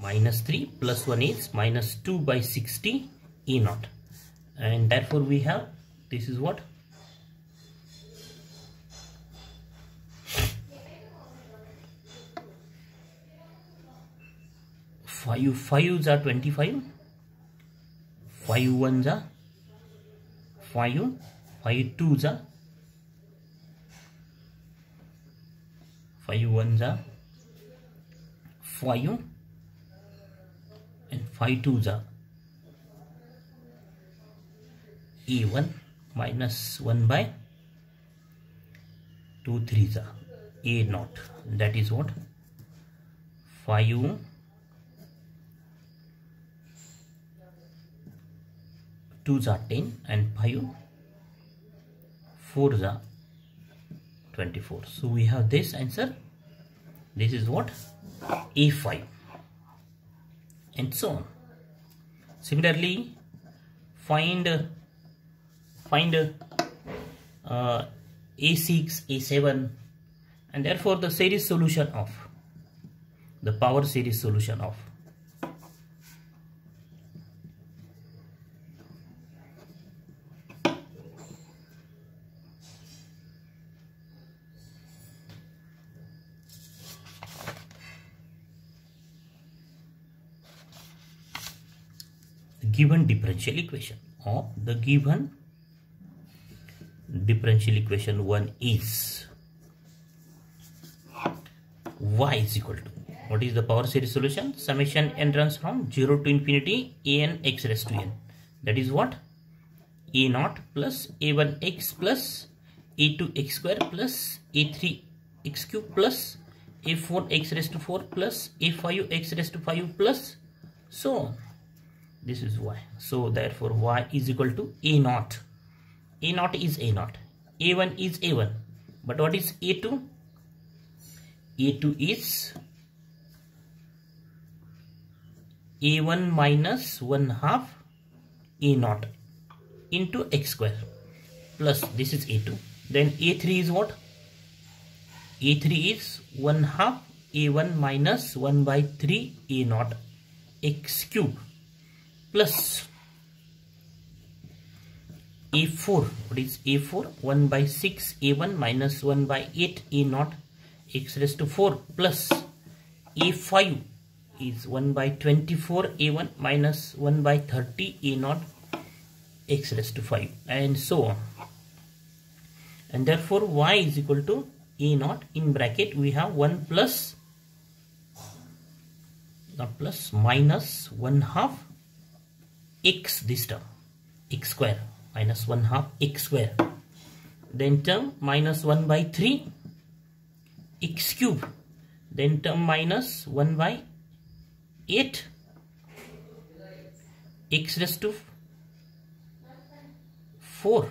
minus 3 plus 1 is minus 2 by 60 e naught. And therefore we have this is what? Five fives are 25 five ones are five. Five twos are five ones are five and five twos are a1 minus 1 by 2 threes are a naught. That is what? Phi 5 2s are 10 and 5 4s are 24 so we have this answer. This is what? A5 and so on. Similarly find find uh, a6 a7 and therefore the series solution of the power series solution of given differential equation of the given differential equation 1 is y is equal to. What is the power series solution? Summation n runs from 0 to infinity a n x raised to n. That is what? A naught plus a1 x plus a2 x square plus a3 x cube plus a4 x raised to 4 plus a5 x raised to 5 plus. So on this is y. So therefore y is equal to a naught. A naught is a naught. A1 is a1 but what is a2 a2 is a1 minus 1 half a naught into x square. Plus this is a2 then a3 is what? A3 is 1 half a1 minus 1 by 3 a naught x cube plus a4 what is a4 1 by 6 a1 minus 1 by 8 a naught x raised to 4 plus a5 is 1 by 24 a1 minus 1 by 30 a naught x raised to 5 and so on. And therefore y is equal to a naught in bracket. We have 1 plus not plus minus 1 half x this term x square minus 1 half x square. Then term minus 1 by 3 x cube. Then term minus 1 by 8 x raised to 4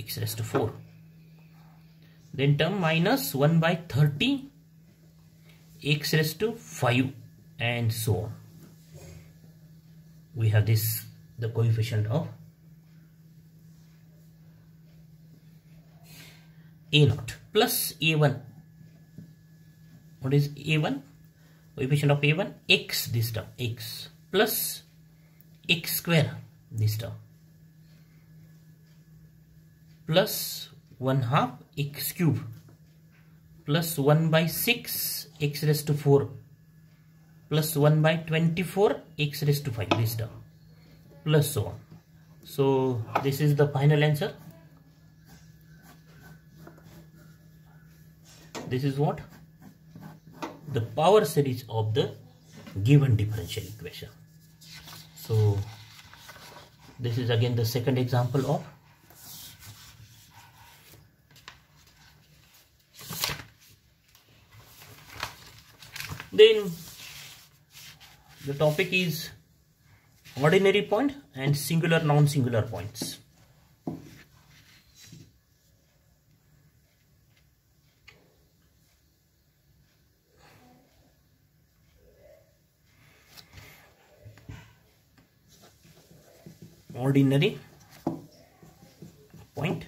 x raised to 4 then term minus 1 by 30 x raised to 5 and so on. We have this the coefficient of a naught plus a1 what is a1 coefficient of a1 x this term x plus x square this term. Plus 1 half x cube plus 1 by 6 x raised to 4 plus 1 by 24 x raised to 5 this term. Plus so on. So this is the final answer. This is what? The power series of the given differential equation. So this is again the second example of then the topic is ordinary point and singular non-singular points. Ordinary point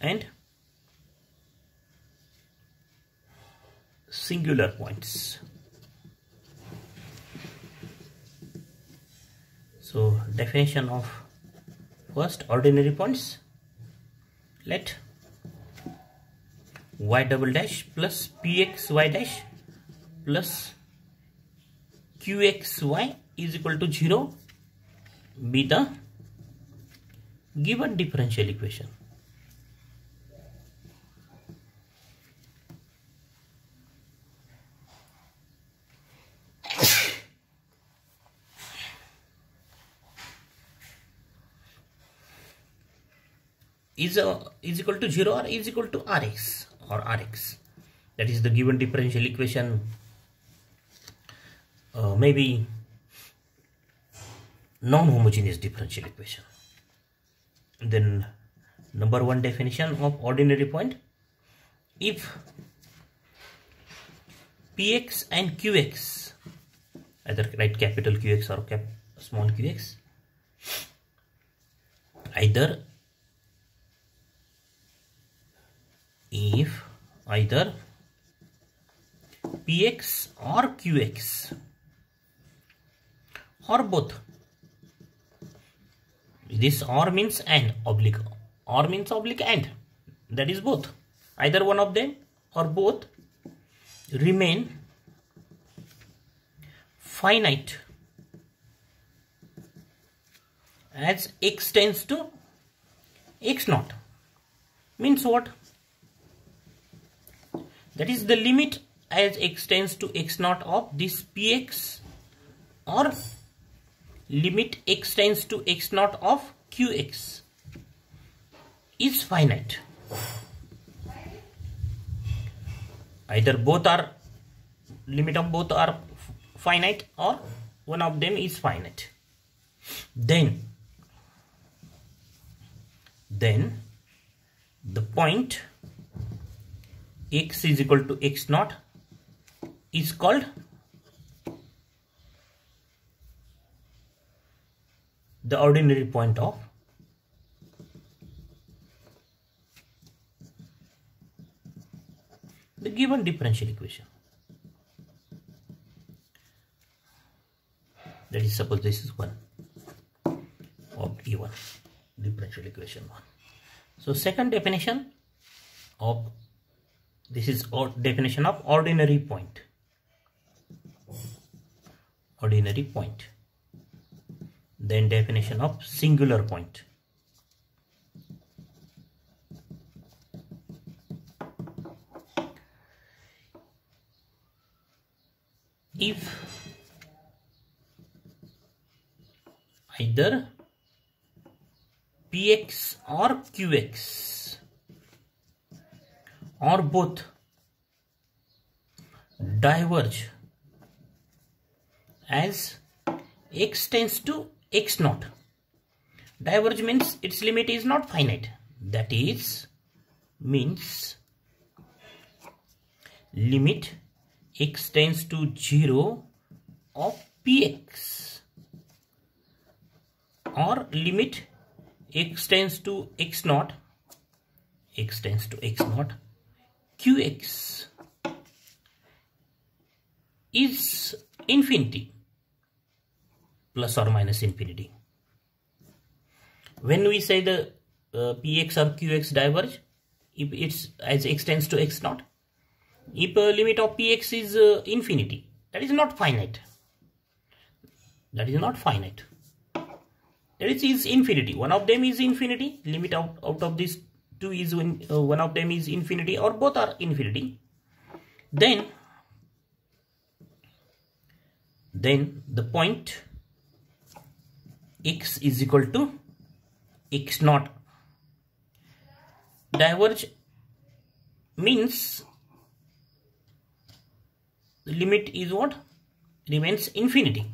and singular points. So definition of first ordinary points. Let y double dash plus px y dash plus qxy is equal to 0 be the given differential equation. Is a, is equal to 0 or is equal to rx or rx that is the given differential equation. Uh, maybe non-homogeneous differential equation. Then number one definition of ordinary point. If px and qx either write capital qx or cap small qx either if either px or qx or both. This or means and oblique. Or means oblique and. That is both. Either one of them or both remain finite as x tends to x naught. Means what that is the limit as x tends to x naught of this px or limit x tends to x naught of qx is finite. Either both are limit of both are finite or one of them is finite. Then then the point x is equal to x naught is called the ordinary point of the given differential equation. That is suppose this is 1 of E1 differential equation 1. So second definition of this is definition of ordinary point. Ordinary point. Then definition of singular point. If either px or qx or both diverge as x tends to x naught. Diverge means its limit is not finite. That is means limit x tends to 0 of px or limit x tends to x naught x tends to x naught qx is infinity plus or minus infinity. When we say the uh, px or qx diverge, if it's as x tends to x naught, if a limit of px is uh, infinity, that is not finite. That is not finite. That is, is infinity. One of them is infinity. Limit out, out of these two is when uh, one of them is infinity or both are infinity. Then then the point x is equal to x naught. Diverge means the limit is what? Remains infinity.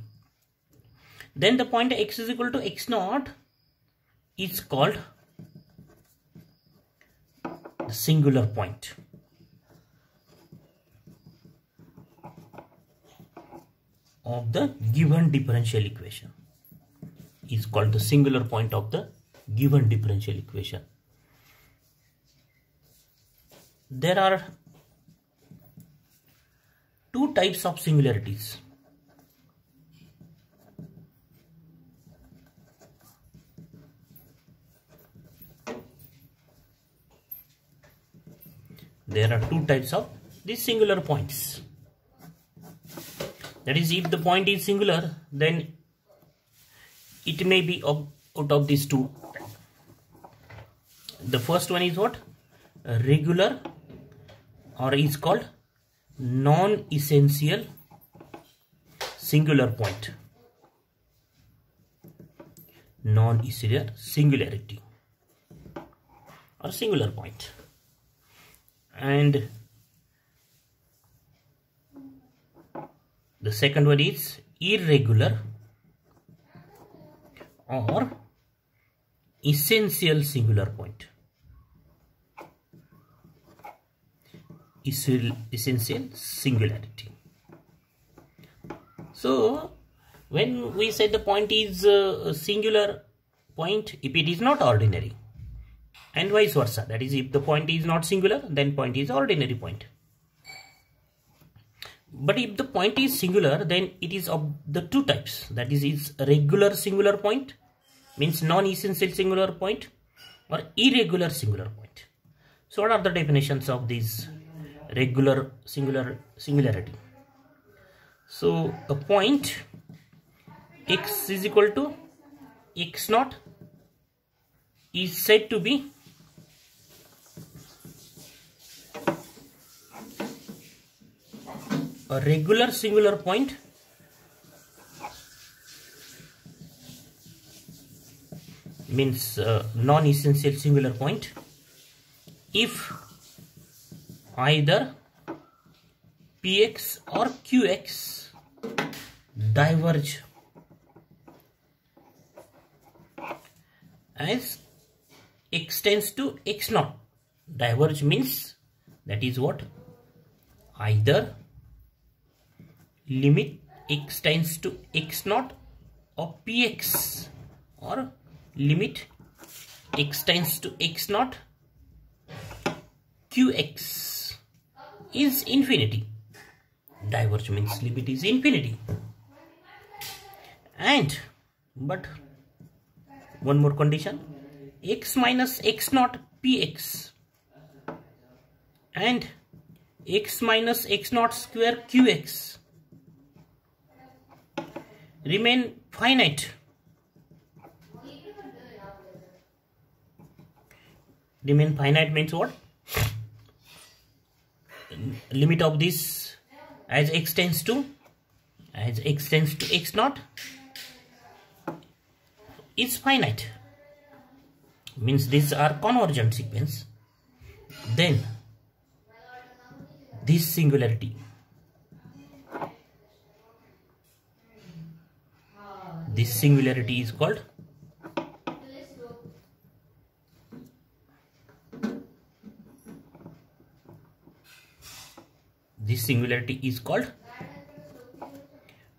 Then the point x is equal to x naught is called the singular point. of the given differential equation is called the singular point of the given differential equation. There are two types of singularities. There are two types of these singular points. That is, if the point is singular, then it may be out of these two. The first one is what? Regular or is called non-essential singular point non-essential singularity or singular point and the second one is irregular or essential singular point essential singularity. So when we say the point is uh, a singular point if it is not ordinary and vice versa that is if the point is not singular then point is ordinary point. But if the point is singular then it is of the two types that is is regular singular point means non-essential singular point or irregular singular point. So what are the definitions of these regular singular singularity so a point x is equal to x naught is said to be a regular singular point. Means uh, non-essential singular point. If either px or qx diverge as x tends to x naught. Diverge means that is what? Either limit x tends to x naught of px or limit x tends to x naught qx is infinity. Diverge means limit is infinity. And, but one more condition, x minus x naught px and x minus x naught square qx remain finite. Remain finite means what? limit of this as x tends to as x tends to x naught is finite means these are convergent sequence then this singularity this singularity is called? This singularity is called?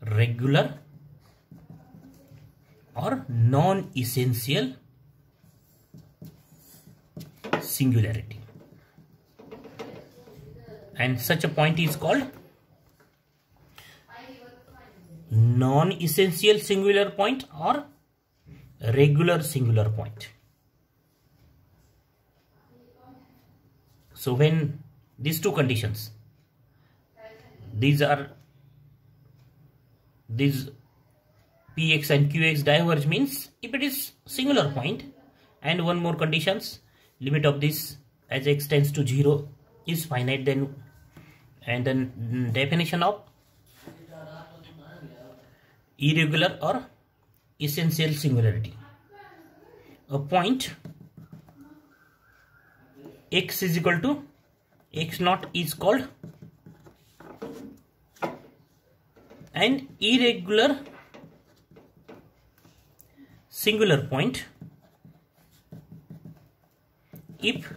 Regular or non-essential singularity. And such a point is called non-essential singular point or regular singular point? So when these two conditions these are these px and qx diverge means if it is singular point and one more conditions limit of this as x tends to 0 is finite then and then mm, definition of irregular or essential singularity a point x is equal to x naught is called an irregular singular point if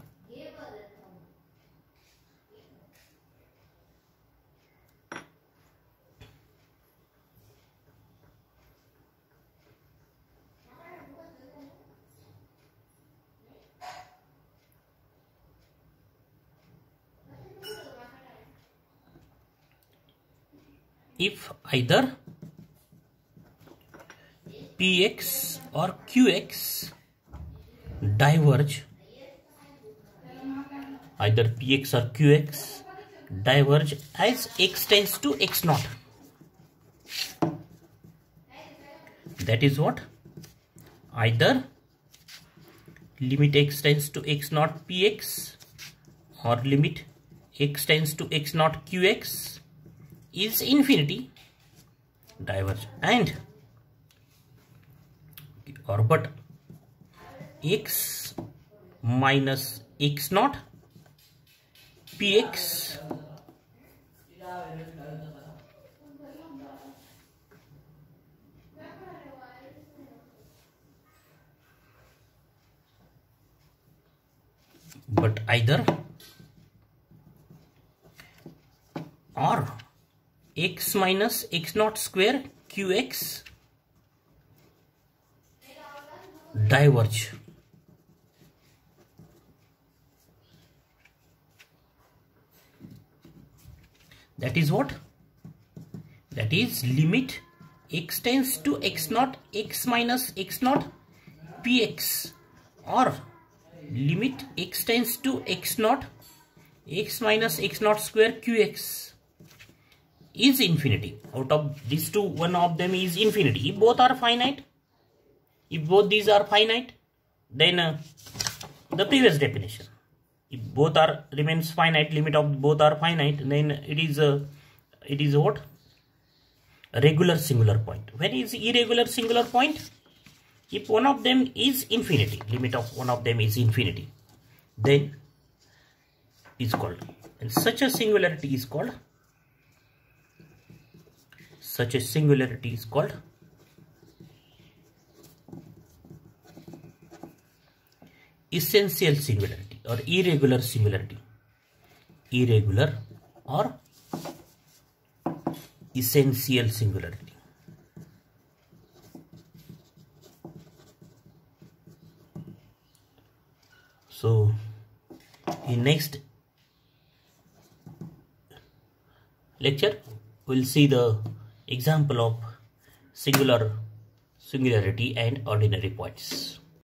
if either px or qx diverge either px or qx diverge as x tends to x naught. That is what? Either limit x tends to x naught px or limit x tends to x naught qx is infinity diverge and or but x minus x naught px but either or x minus x naught square qx diverge. That is what? That is limit x tends to x naught x minus x naught px or limit x tends to x naught x minus x naught square qx is infinity. Out of these two one of them is infinity. If both are finite if both these are finite then uh, the previous definition. If both are remains finite limit of both are finite then it is uh, it is what? Regular singular point. When is irregular singular point? If one of them is infinity limit of one of them is infinity then is called and such a singularity is called such a singularity is called essential singularity or irregular singularity. Irregular or essential singularity. So in next lecture we'll see the example of singular singularity and ordinary points